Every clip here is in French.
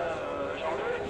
euh, Jean-Luc.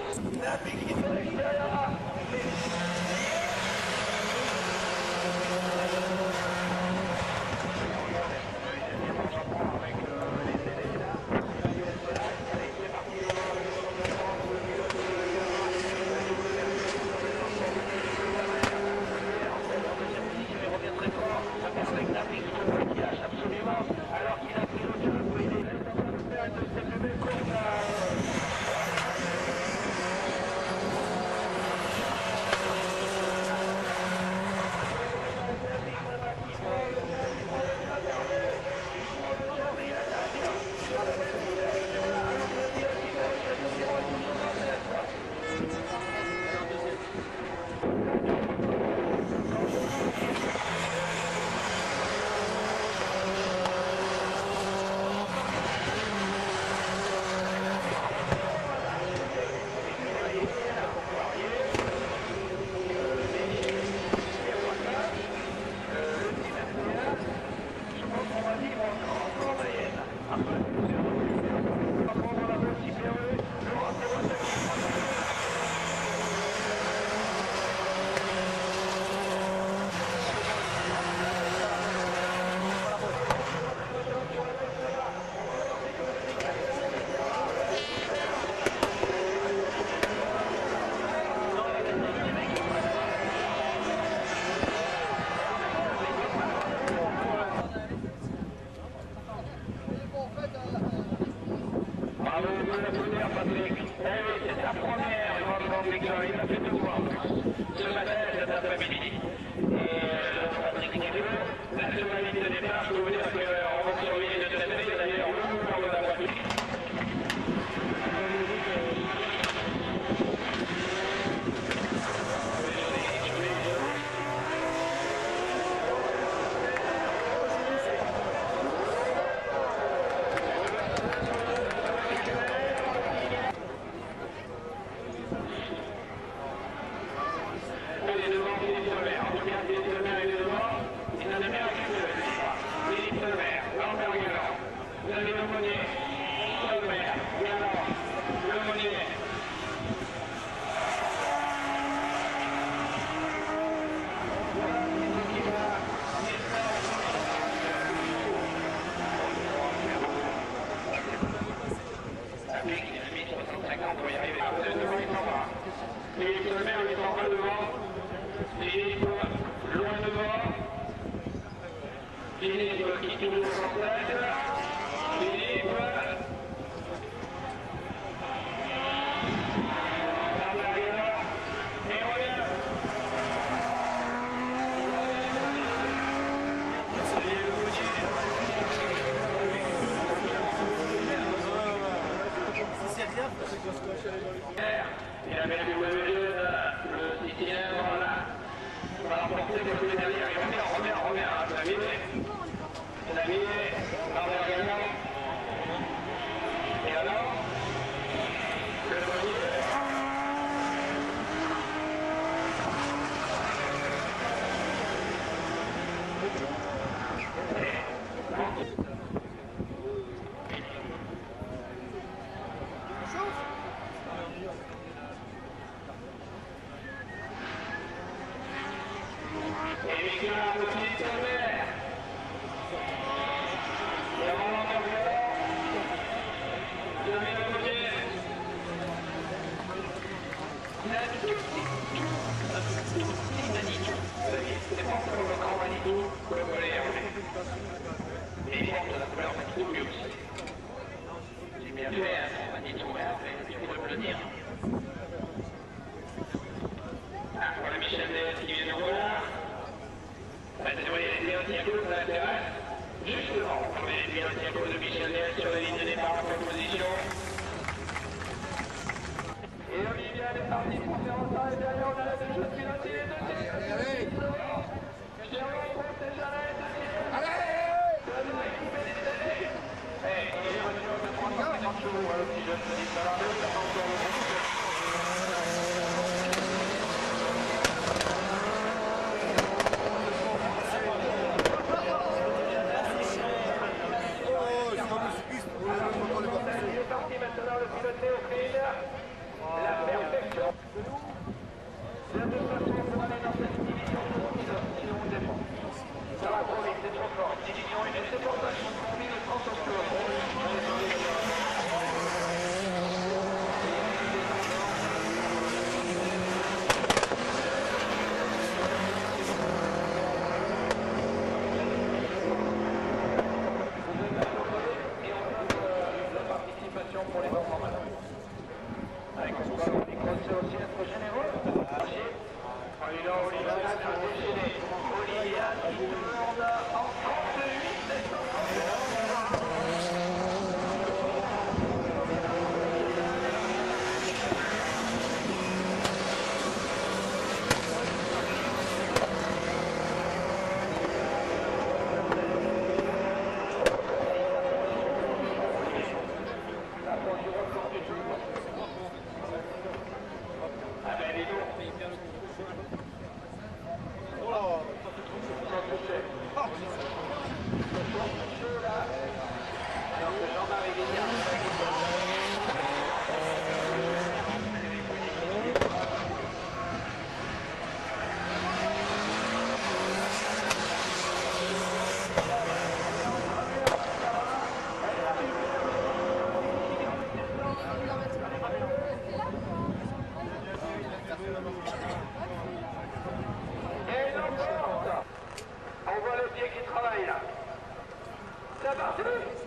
Deuxième C'est parti.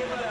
Il est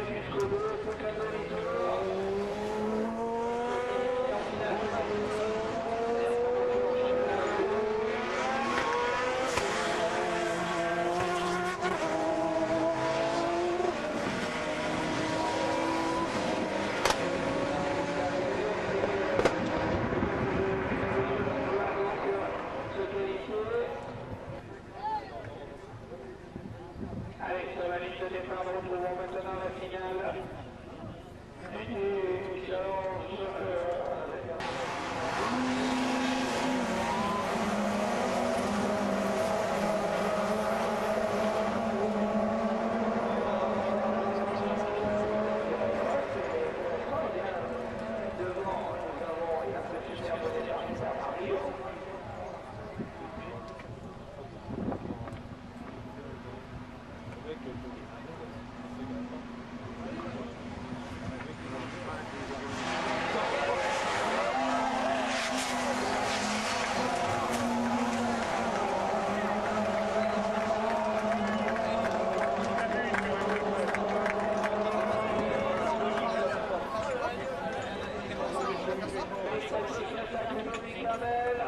jusqu'au bout, qu'un demi-tour. Se qualifier. Allez, sur la ligne de départ, nous retrouvons maintenant la finale du challenge. euh, Devant, nous avons une petite superbe départ qui part par Rio. Kamel,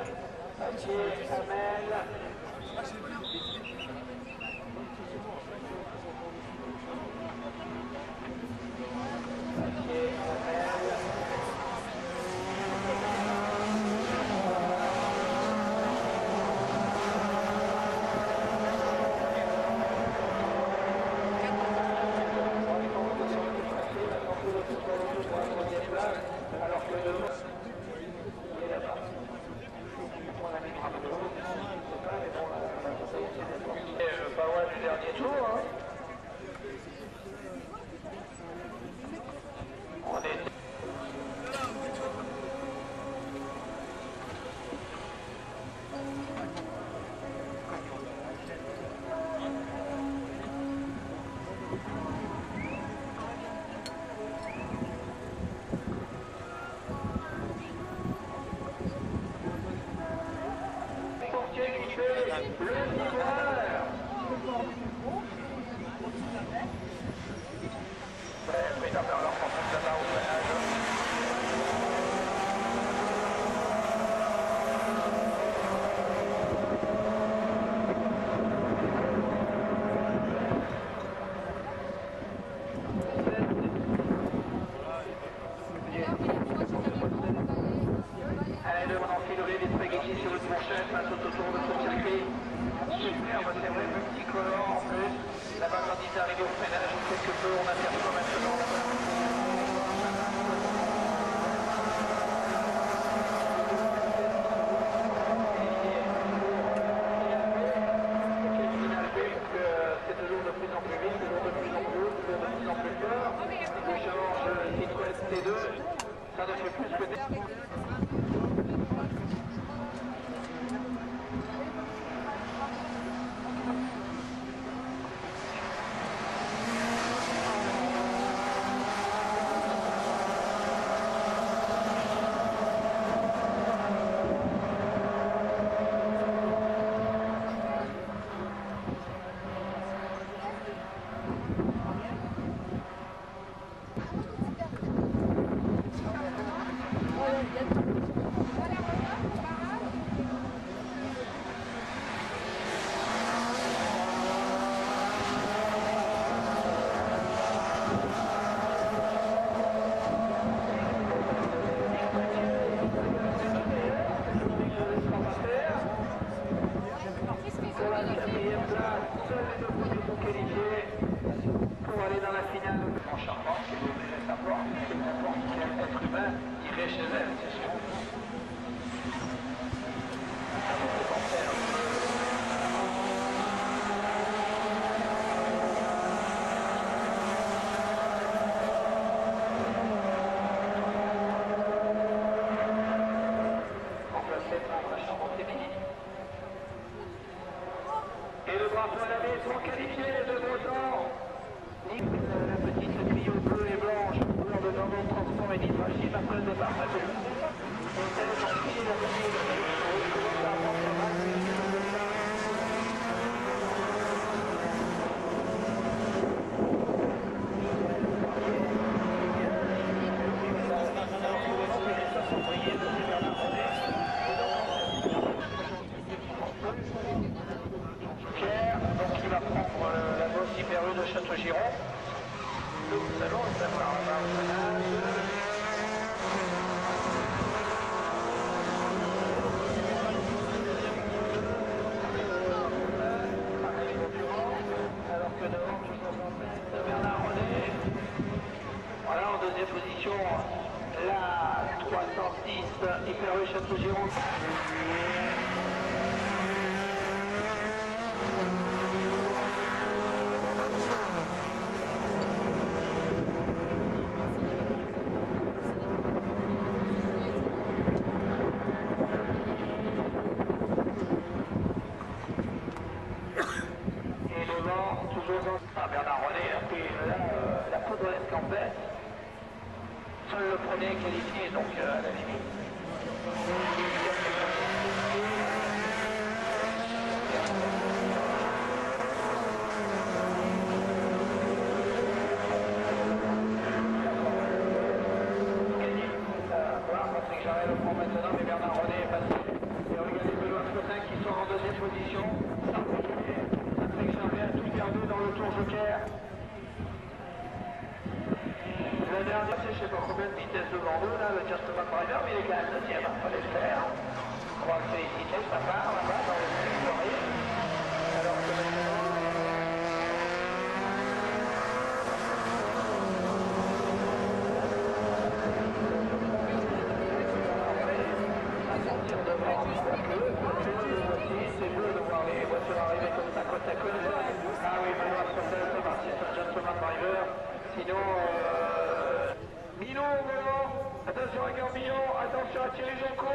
Sinon, euh... Milon. Euh, attention à Garbillon. Attention à Thierry Jonco.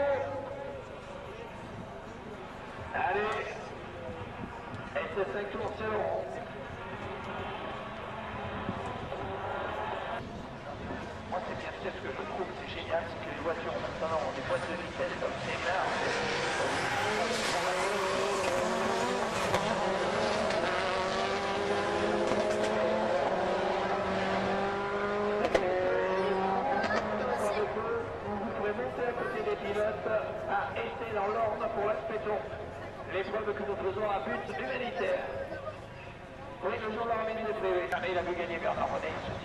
Allez. Et c'est 5 tours, c'est long. Moi, c'est bien, c'est ce que je trouve, c'est génial, c'est que les voitures, maintenant, on est boîtes de vie. minutes, oui, oui. Il a pu gagner Bernard René.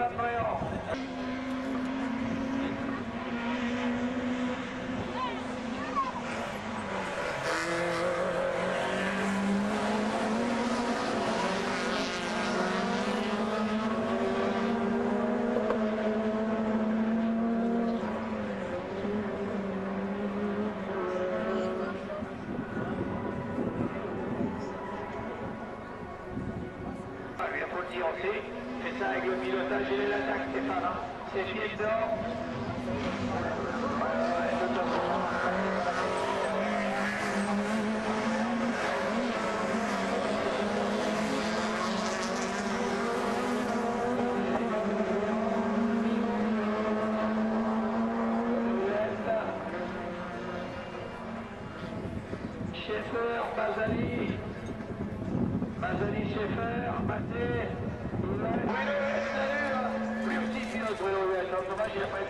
さんのよ。L'attaque c'est. Schaeffer, Basali, Basali Schaeffer. Gracias.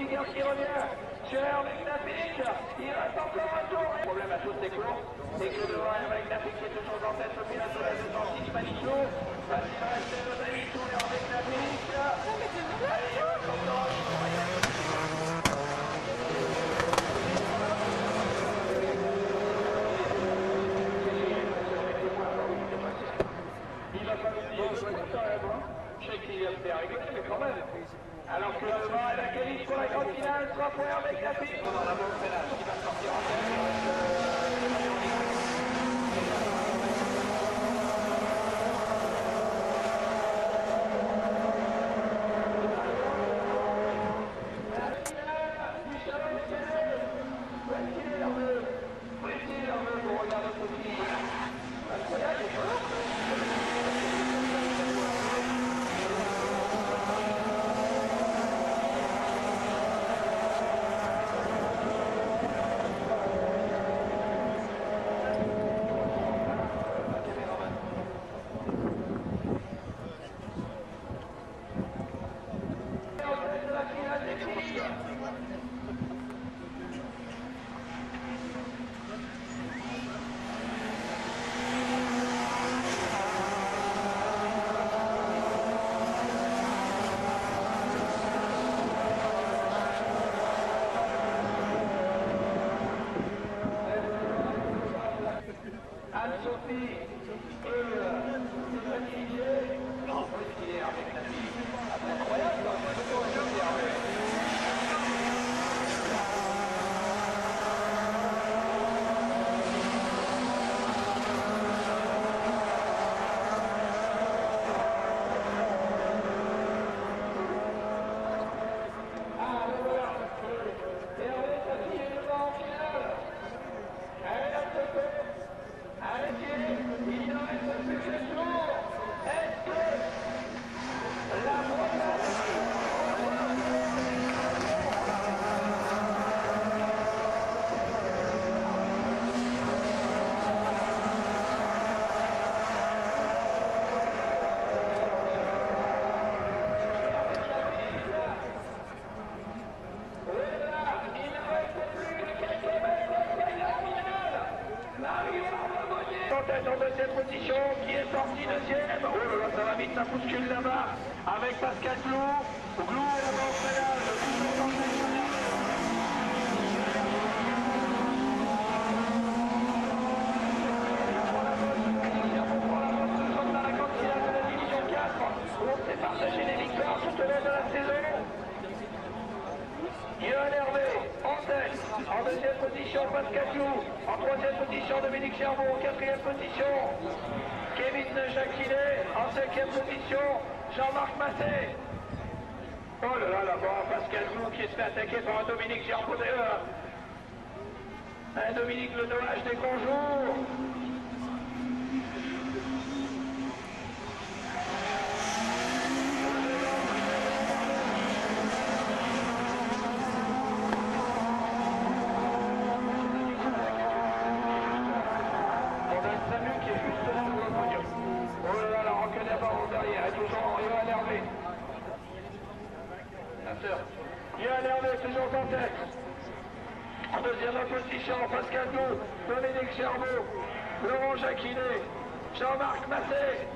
Vigueur qui revient. Cher Magnafic, il reste encore un tour. Le problème à toutes les courses, c'est que devant Magnafic qui est toujours en tête, le pilote de la 206 Manichou. Rester le Manichou et en Magnafic. Allez, encore Il va pas nous dire quand même, hein. Je sais qu'il vient de faire rigoler, mais quand même. Vent est la qualif pour la grande finale, 3 points avec la. Avec Pascal Glou. Glou est là-bas en pédale. en tête. On s'est partagé les victoires tout de la saison. Johan Hervé, en tête, en deuxième position Pascal Clou, en troisième position Dominique Cherbourg, en quatrième position Kevin Jacquinet, en cinquième position Jean-Marc Massé. Oh là là, là-bas, Pascal Clou qui se fait attaquer par un Dominique d'ailleurs. Un Dominique Le Noage des Conjours. On a Samu qui est juste là sur le podium. Oh là là, la reconnaît pas en derrière, et toujours en Johan Hervé. La sœur. Johan Hervé, toujours en tête. En deuxième position, Pascal Gou, Dominique Cherbeau, Laurent Jacquinet, Jean-Marc Massé.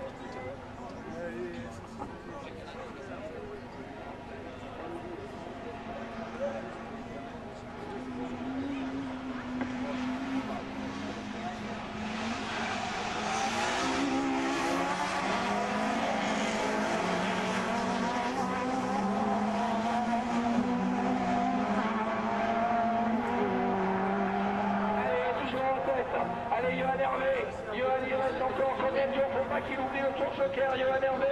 tête. Allez, Johan Hervé. Johan, il reste encore combien de jours Faut pas qu'il oublie le tour joker, Johan Hervé.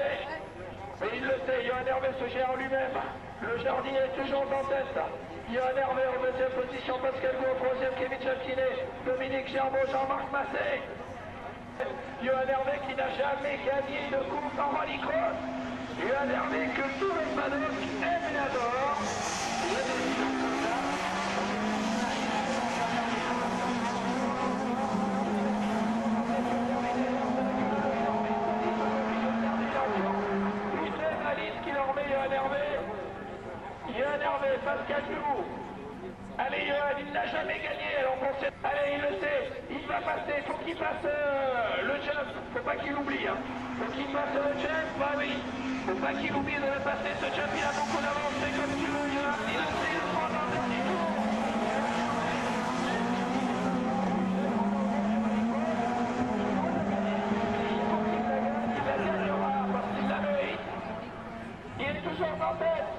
Mais il le sait, Johan Hervé se gère lui-même. Jardinier est toujours en tête. Johan Hervé en deuxième position, Pascal Gou, troisième, Kevin Dominique Gerbeau, Jean-Marc Massé. Johan Hervé qui n'a jamais gagné de course en rallycross. Johan Hervé que tous les paddock aiment et adorent. Hussein Alice qui leur met Johan Hervé. Johan Hervé, Pascal Dubou. Allez Johan, il n'a jamais gagné, alors sait. Allez, il le sait, il va passer, faut qu'il passe euh, le jump, faut pas qu'il oublie. Hein. Faut qu'il passe le jump, bah oui. Faut pas qu'il oublie de le passer, ce jump, il a beaucoup d'avance, c'est comme tu veux, Johan. Il le sait, il le prend dans le dernier tour. Il la gagnera parce qu'il la mérite. Il est toujours en tête.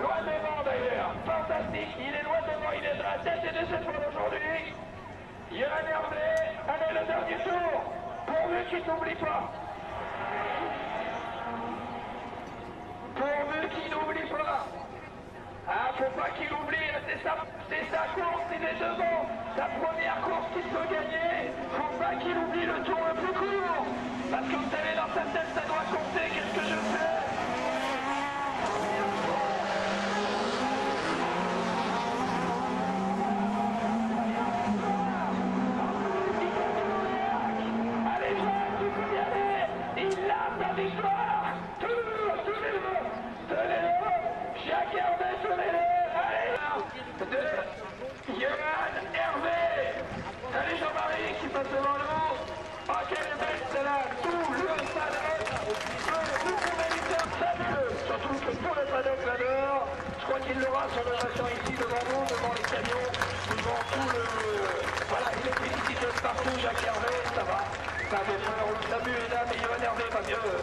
Loin devant d'ailleurs. Fantastique. Il est loin devant. Il est à la tête des essais pour aujourd'hui. Johan Hervé. Allez, le dernier tour. Pourvu qu'il n'oublie pas. Pourvu qu'il n'oublie pas. Ah, faut pas qu'il oublie. C'est sa, c'est sa course. Il est devant. Sa première course qu'il peut gagner. Faut pas qu'il oublie le tour le plus court. Parce que vous savez, dans sa tête, ça doit compter. Qu'est-ce que je fais Allez, Jean, tu peux y aller Il a sa victoire Toujours, tenez-le Tenez-le Jacques Hervé, tenez-le Allez De Johan Hervé Allez, Jean-Marie qui passe devant nous Oh, quelle belle celle-là Tout le paddock Le nouveau mériteur fabuleux Que Je crois qu'il l'aura sur l'ovation ici devant nous, devant les camions, devant tout le... Voilà, il est félicité partout, Jacques Hervé, ça va. Ça peur, on le salue, mesdames, et Johan Hervé va mieux.